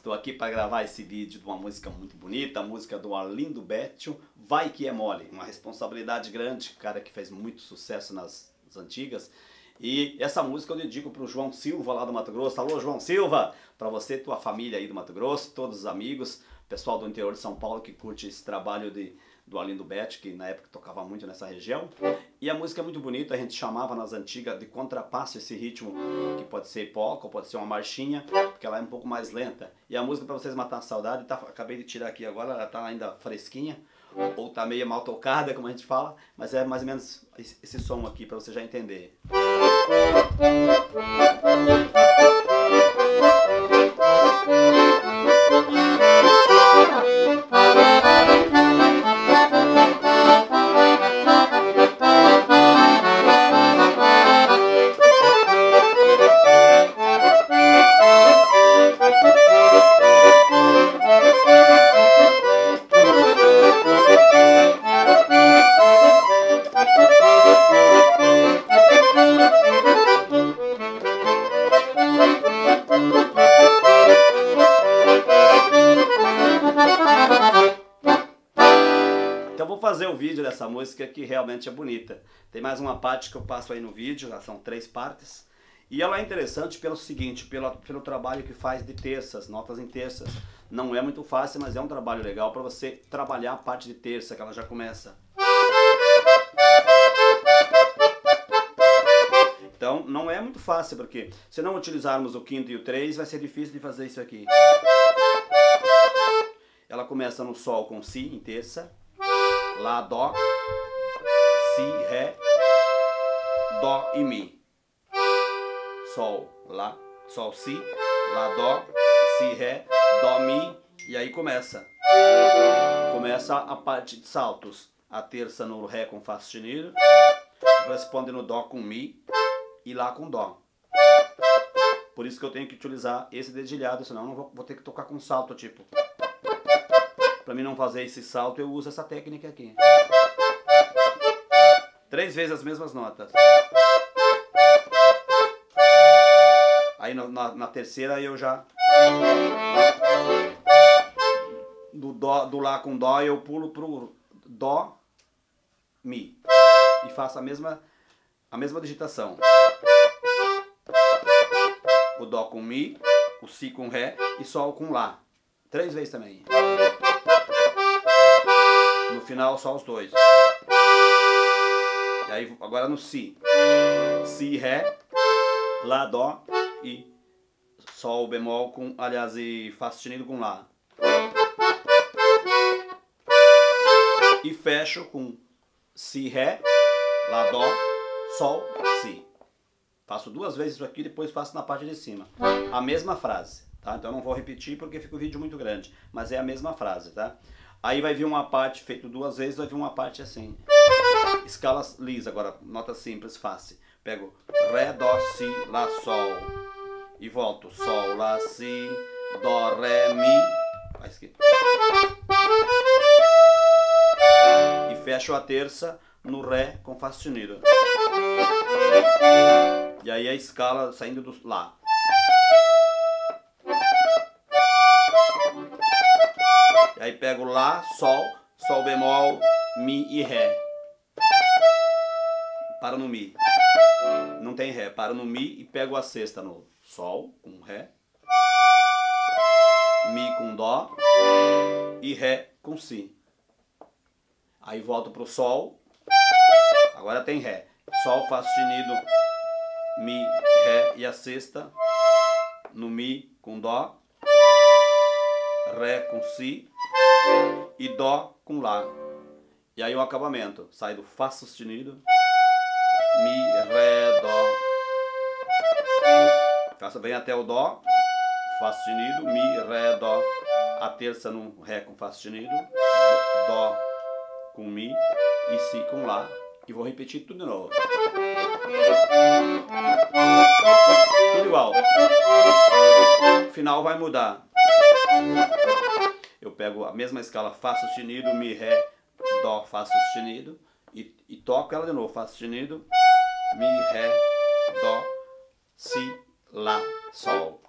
Estou aqui para gravar esse vídeo de uma música muito bonita, a música do Arlindo Betio, Vai Que É Mole. Uma responsabilidade grande, cara que fez muito sucesso nas, nas antigas. E essa música eu dedico para o João Silva lá do Mato Grosso. Alô, João Silva! Para você, tua família aí do Mato Grosso, todos os amigos, pessoal do interior de São Paulo que curte esse trabalho de do Alindo Bet, que na época tocava muito nessa região. E a música é muito bonita, a gente chamava nas antigas de contrapasso esse ritmo, que pode ser polca ou pode ser uma marchinha, porque ela é um pouco mais lenta. E a música para vocês matar a saudade, tá, acabei de tirar aqui agora, ela tá ainda fresquinha, ou tá meio mal tocada, como a gente fala, mas é mais ou menos esse, som aqui para você já entender. Então fazer o vídeo dessa música que realmente é bonita. Tem mais uma parte que eu passo aí no vídeo, são três partes. E ela é interessante pelo seguinte, pelo, pelo trabalho que faz de terças, notas em terças. Não é muito fácil, mas é um trabalho legal para você trabalhar a parte de terça, que ela já começa. Então não é muito fácil, porque se não utilizarmos o quinto e o três, vai ser difícil de fazer isso aqui. Ela começa no Sol com Si em terça, Lá, Dó, Si, Ré, Dó e Mi. Sol, Lá, Sol, Si, Lá, Dó, Si, Ré, Dó, Mi. E aí começa. Começa a parte de saltos. A terça no Ré com Fá sustenido, responde no Dó com Mi e Lá com Dó. Por isso que eu tenho que utilizar esse dedilhado, senão eu não vou, vou ter que tocar com salto, tipo. Para mim não fazer esse salto, eu uso essa técnica aqui. Três vezes as mesmas notas. Aí na, na terceira eu já... Do, dó, do Lá com Dó eu pulo pro Dó, Mi. E faço a mesma, a mesma digitação. O Dó com Mi, o Si com Ré e Sol com Lá. Três vezes também. No final, só os dois. E aí, agora no Si. Si, Ré, Lá, Dó e Sol bemol com, aliás, e Fá sustenido com Lá. E fecho com Si, Ré, Lá, Dó, Sol, Si. Faço duas vezes isso aqui, depois faço na parte de cima. A mesma frase, tá? Então eu não vou repetir porque fica o vídeo muito grande, mas é a mesma frase, tá? Aí vai vir uma parte feito duas vezes, vai vir uma parte assim. Escala lisa, agora nota simples, fácil. Pego Ré, Dó, Si, Lá, Sol. E volto. Sol, Lá, Si, Dó, Ré, Mi. Faz aqui. E fecho a terça no Ré com Fá sustenido. E aí a escala saindo do Lá. Aí pego Lá, Sol, Sol bemol, Mi e Ré. Para no Mi. Não tem Ré, para no Mi e pego a sexta no Sol com Ré. Mi com Dó e Ré com Si. Aí volto pro Sol. Agora tem Ré. Sol, Fá sustenido, Mi, Ré e a sexta no Mi com Dó, Ré com Si e Dó com Lá. E aí o acabamento sai do Fá sustenido, Mi, Ré, Dó. Faça bem até o Dó, Fá sustenido, Mi, Ré, Dó. A terça no Ré com Fá sustenido, Dó com Mi e Si com Lá. E vou repetir tudo de novo. Tudo igual. O final vai mudar. Eu pego a mesma escala Fá sustenido, Mi, Ré, Dó, Fá sustenido e, e toco ela de novo. Fá sustenido, Mi, Ré, Dó, Si, Lá, Sol.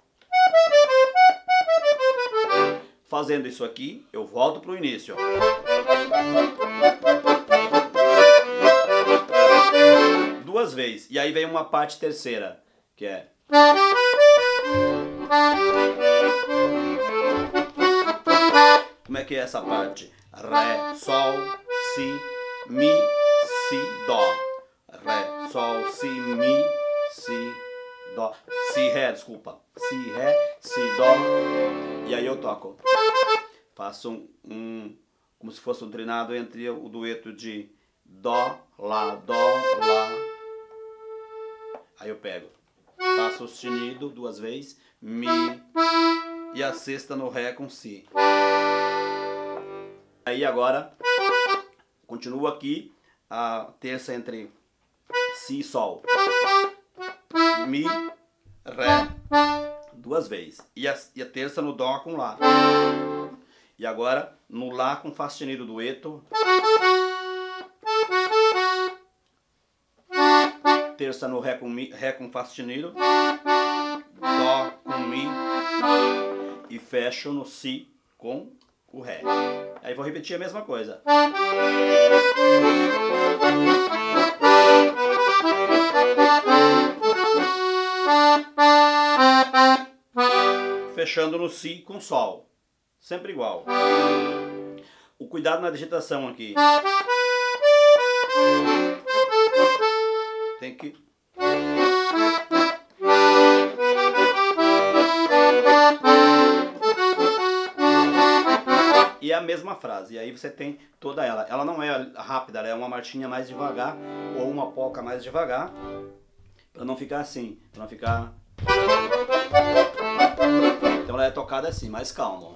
Fazendo isso aqui, eu volto para o início. Duas vezes. E aí vem uma parte terceira, que é... Como é essa parte? Ré, Sol, Si, Mi, Si, Dó. Ré, Sol, Si, Mi, Si, Dó. Si, Ré, desculpa. Si, Ré, Si, Dó. E aí eu toco. Faço um, um como se fosse um trinado entre o dueto de Dó, Lá, Dó, Lá. Aí eu pego. O sustenido duas vezes. Mi. E a sexta no Ré com Si. Aí agora, continuo aqui a terça entre Si e Sol. Mi, Ré, duas vezes. E a, e a terça no Dó com Lá. E agora no Lá com Fá sustenido dueto. Terça no Ré com, mi, ré com Fá sustenido. Dó com Mi. E fecho no Si com o Ré. Aí vou repetir a mesma coisa. Fechando no Si com Sol. Sempre igual. O cuidado na digitação aqui. Tem que mesma frase. E aí você tem toda ela. Ela não é rápida, ela é uma marchinha mais devagar ou uma polca mais devagar, para não ficar assim, para não ficar Então ela é tocada assim, mais calmo.